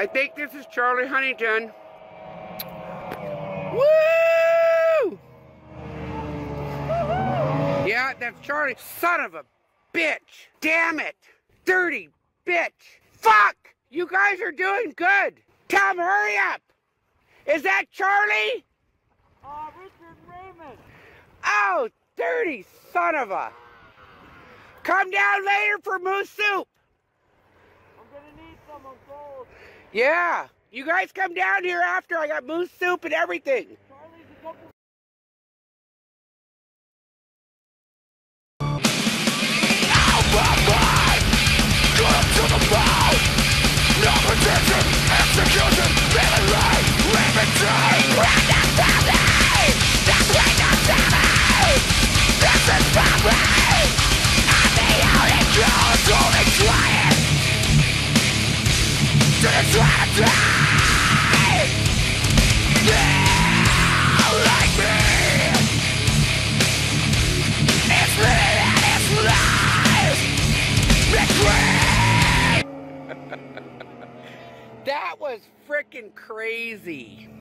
I think this is Charlie Huntington. Woo! Yeah, that's Charlie. Son of a bitch. Damn it. Dirty bitch. Fuck! You guys are doing good. Tom, hurry up. Is that Charlie? Uh, Richard Raymond. Oh, dirty son of a. Come down later for moose soup. Yeah. You guys come down here after I got moose soup and everything. That was freaking crazy.